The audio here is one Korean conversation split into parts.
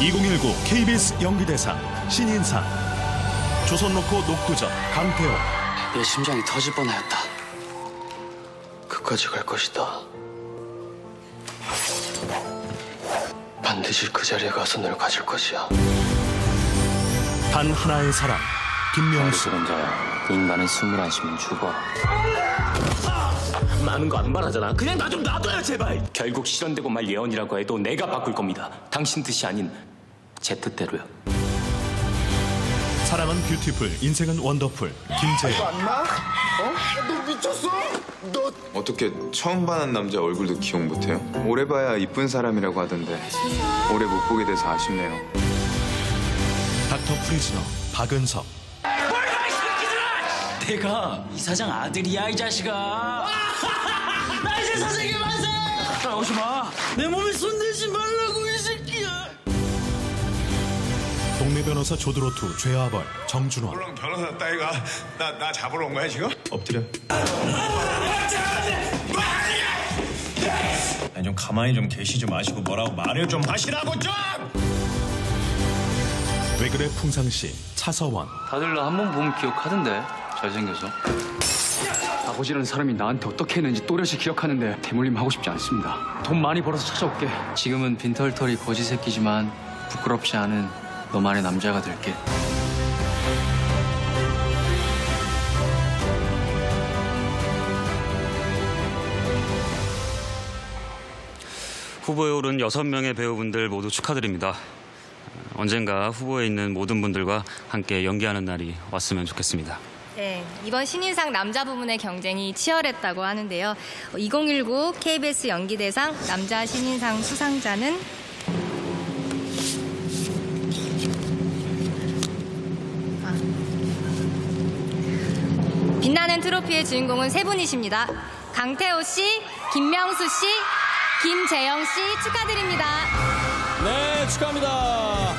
2019 KBS 연기대상 신인상 조선 로코 녹두전 강태호 내 심장이 터질 뻔하였다. 끝까지 갈 것이다. 반드시 그 자리에 가서 널 가질 것이야. 단 하나의 사람 김명수 죽은 자야. 인간은 숨을 안 쉬면 죽어. 많은 거 안 말하잖아. 그냥 나 좀 놔둬요, 제발. 결국 실현되고 말 예언이라고 해도 내가 바꿀 겁니다. 당신 뜻이 아닌 제 뜻대로요. 사랑은 beautiful 인생은 wonderful 김재영 어떻게 처음 봐는 남자 얼굴도 기억 못해요? 오래 봐야 이쁜 사람이라고 하던데 오래 못 보게 돼서 아쉽네요. Doctor Prisoner 박은석 내가 이사장 아들이야, 이 자식아. 나 이제 사장님 만세! 따라오지 마. 내 몸에 손 대지 말라고, 동네 변호사 조드로투 죄와벌 정준원 물론 변호사 따위가 나, 나 잡으러 온 거야 지금? 엎드려. 아니 좀 가만히 좀 계시지 마시고 뭐라고 말을 좀 하시라고 좀! 왜 그래 풍상시 차서원 다들 나 한 번 보면 기억하던데. 잘생겨서. 아버지라는 사람이 나한테 어떻게 했는지 또렷이 기억하는데 대물림 하고 싶지 않습니다. 돈 많이 벌어서 찾아올게. 지금은 빈털털이 거지 새끼지만 부끄럽지 않은 너만의 남자가 될게. 후보에 오른 6명의 배우분들 모두 축하드립니다. 언젠가 후보에 있는 모든 분들과 함께 연기하는 날이 왔으면 좋겠습니다. 네, 이번 신인상 남자 부문의 경쟁이 치열했다고 하는데요. 2019 KBS 연기대상 남자 신인상 수상자는 트로피의 주인공은 세 분이십니다. 강태호 씨, 김명수 씨, 김재영 씨 축하드립니다. 네, 축하합니다.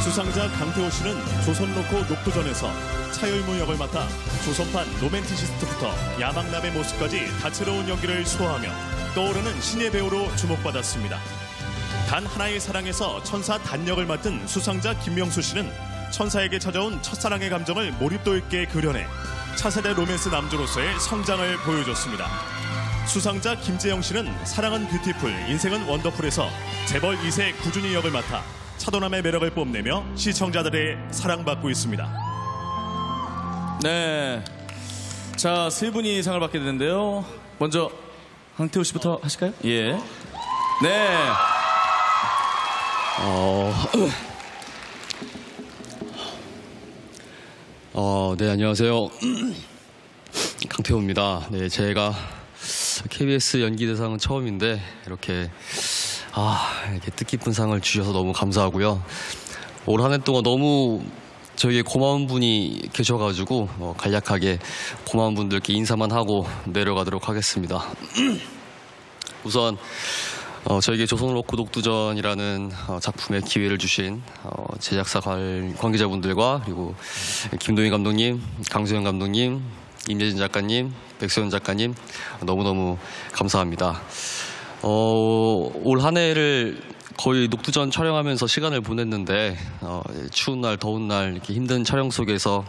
수상자 강태오 씨는 조선 로코 녹두전에서 차율무 역을 맡아 조선판 로맨티시스트부터 야망남의 모습까지 다채로운 연기를 소화하며 떠오르는 신예 배우로 주목받았습니다. 단 하나의 사랑에서 천사 단 역을 맡은 수상자 김명수 씨는 천사에게 찾아온 첫사랑의 감정을 몰입도 있게 그려내 차세대 로맨스 남주로서의 성장을 보여줬습니다. 수상자 김재영 씨는 사랑은 beautiful, 인생은 wonderful에서 재벌 2세 구준희 역을 맡아 차도남의 매력을 뽐내며 시청자들의 사랑받고 있습니다. 네. 자, 세 분이 상을 받게 되는데요. 먼저 황태호 씨부터 하실까요? 예. 네. 어, 어, 네, 안녕하세요. 강태호입니다. 네, 제가 KBS 연기대상은 처음인데, 이렇게, 아, 이렇게 뜻깊은 상을 주셔서 너무 감사하고요. 올 한 해 동안 너무 저에게 고마운 분이 계셔가지고, 어, 간략하게 고마운 분들께 인사만 하고 내려가도록 하겠습니다. 우선, 어, 저에게 조선로코 독두전이라는 어, 작품에 기회를 주신 어, 제작사 관, 관계자분들과 그리고 김동희 감독님, 강소영 감독님, 임예진 작가님, 백소연 작가님 너무너무 감사합니다. 어, 올 한 해를 거의 녹두전 촬영하면서 시간을 보냈는데 어, 추운 날, 더운 날 이렇게 힘든 촬영 속에서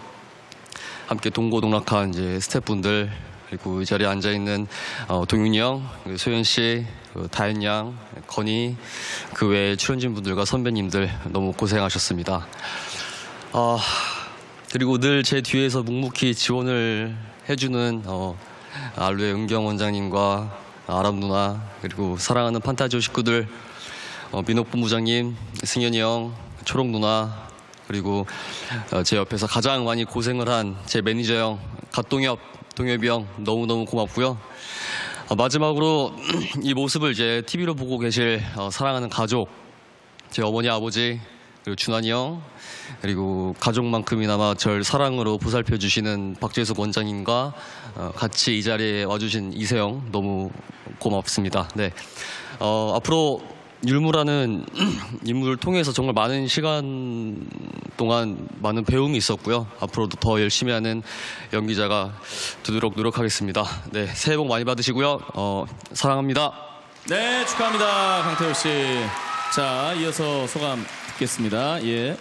함께 동고동락한 이제 스태프분들 그리고 이 자리에 앉아 있는 어, 동윤이 형, 소연 씨, 그 다현 양, 건희 그 외에 출연진 분들과 선배님들 너무 고생하셨습니다. 아 그리고 늘 제 뒤에서 묵묵히 지원을 해주는 어, 알루의 은경 원장님과 아람 누나 그리고 사랑하는 판타지오 식구들 어, 민옥 본부장님, 승현이 형, 초록 누나 그리고 어, 제 옆에서 가장 많이 고생을 한 제 매니저 형 갓동엽, 동엽이 형 너무너무 고맙고요. 어, 마지막으로 이 모습을 이제 TV로 보고 계실 어, 사랑하는 가족, 제 어머니, 아버지, 그리고 준환이 형, 그리고 가족만큼이나마 절 사랑으로 보살펴 주시는 박재석 원장님과 어, 같이 이 자리에 와주신 이세영 너무 고맙습니다. 네, 어, 앞으로 율무라는 인물을 통해서 정말 많은 시간 동안 많은 배움이 있었고요. 앞으로도 더 열심히 하는 연기자가 되도록 노력하겠습니다. 네, 새해 복 많이 받으시고요. 어, 사랑합니다. 네, 축하합니다. 강태호 씨. 자, 이어서 소감 듣겠습니다. 예.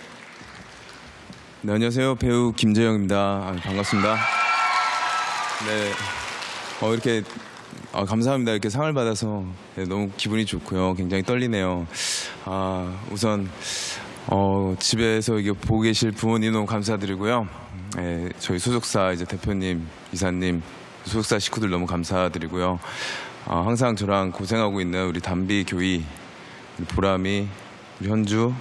네, 안녕하세요. 배우 김재영입니다. 아, 반갑습니다. 네. 어, 이렇게, 아, 감사합니다. 이렇게 상을 받아서 네, 너무 기분이 좋고요. 굉장히 떨리네요. 아, 우선, 어, 집에서 이게 보고 계실 부모님 너무 감사드리고요. 네, 저희 소속사 이제 대표님, 이사님, 소속사 식구들 너무 감사드리고요. 아, 항상 저랑 고생하고 있는 우리 담비 교희, 우리 보람이, 우리 현주,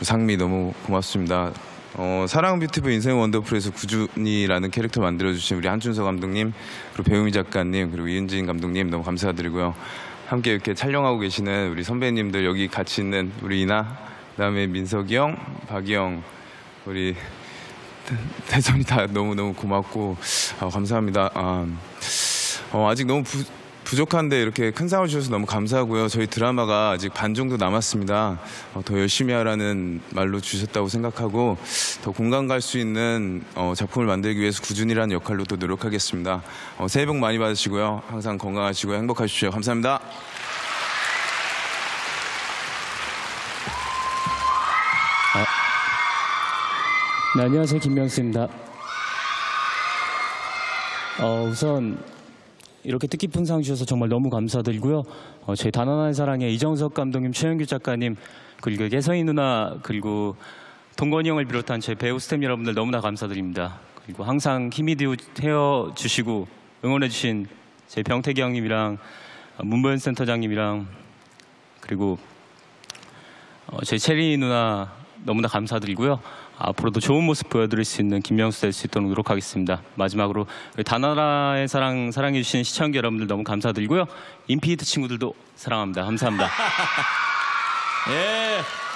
그 상미 너무 고맙습니다. 어, 사랑 뷰티풀 인생 원더풀에서 구준이라는 캐릭터 만들어주신 우리 한준서 감독님, 그리고 배우미 작가님, 그리고 이은진 감독님 너무 감사드리고요. 함께 이렇게 촬영하고 계시는 우리 선배님들 여기 같이 있는 우리 이나, 그다음에 민석이 형, 박이 형, 우리 대- 대선이 다 너무 너무 고맙고 아, 감사합니다. 아, 어, 아직 너무 부, 부족한데 이렇게 큰 상을 주셔서 너무 감사하고요. 저희 드라마가 아직 반 정도 남았습니다. 어, 더 열심히 하라는 말로 주셨다고 생각하고 더 공감 갈 수 있는 어, 작품을 만들기 위해서 꾸준히라는 역할로 또 노력하겠습니다. 어, 새해 복 많이 받으시고요. 항상 건강하시고 행복하십시오. 감사합니다. 네, 안녕하세요. 김명수입니다. 어, 우선 이렇게 뜻깊은 상 주셔서 정말 너무 감사드리고요. 어, 저희 단원한 사랑의 이정석 감독님, 최영규 작가님, 그리고 개성이 누나, 그리고 동건이 형을 비롯한 제 배우 스태프 여러분들 너무나 감사드립니다. 그리고 항상 힘이 되어 주시고 응원해 주신 제 병태기 형님이랑 어, 문보현 센터장님이랑 그리고 어, 저희 체리 누나 너무나 감사드리고요. 앞으로도 좋은 모습 보여드릴 수 있는 김명수 될 수 있도록 노력하겠습니다. 마지막으로 다나라의 사랑 사랑해주신 시청자 여러분들 너무 감사드리고요. 인피니트 친구들도 사랑합니다. 감사합니다. 예.